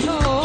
Show.